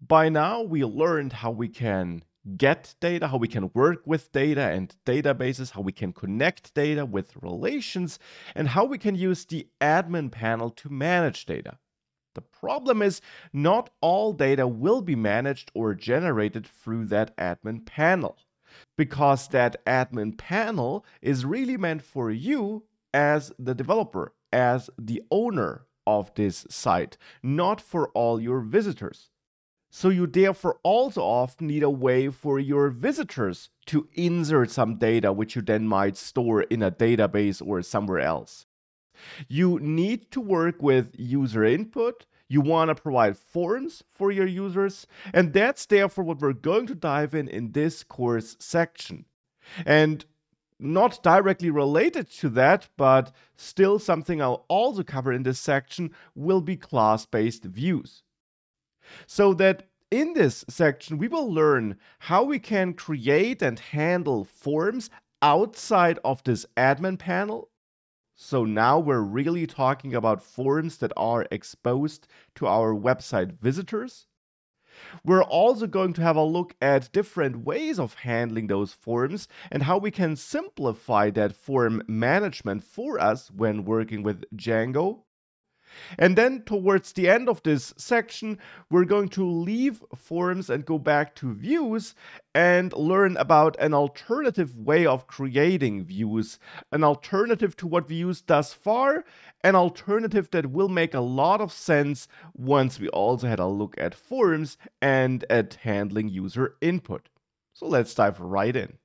By now, we learned how we can get data, how we can work with data and databases, how we can connect data with relations, and how we can use the admin panel to manage data. The problem is not all data will be managed or generated through that admin panel because that admin panel is really meant for you as the developer, as the owner of this site, not for all your visitors. So you therefore also often need a way for your visitors to insert some data which you then might store in a database or somewhere else. You need to work with user input. You want to provide forms for your users. And that's therefore what we're going to dive in in this course section. And not directly related to that, but still something I'll also cover in this section will be class-based views. So that in this section, we will learn how we can create and handle forms outside of this admin panel. So now we're really talking about forms that are exposed to our website visitors. We're also going to have a look at different ways of handling those forms and how we can simplify that form management for us when working with Django. And then towards the end of this section, we're going to leave forms and go back to views and learn about an alternative way of creating views, an alternative to what we used thus far, an alternative that will make a lot of sense once we also had a look at forms and at handling user input. So let's dive right in.